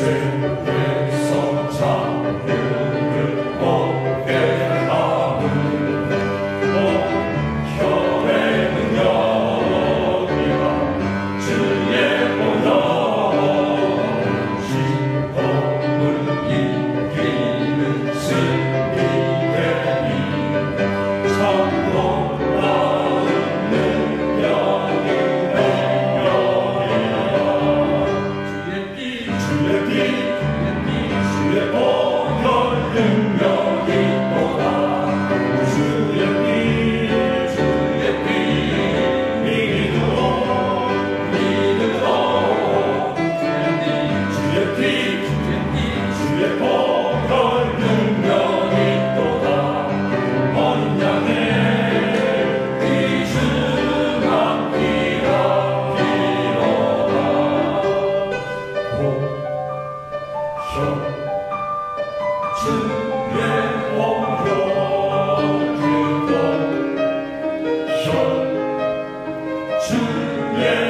strength. 주의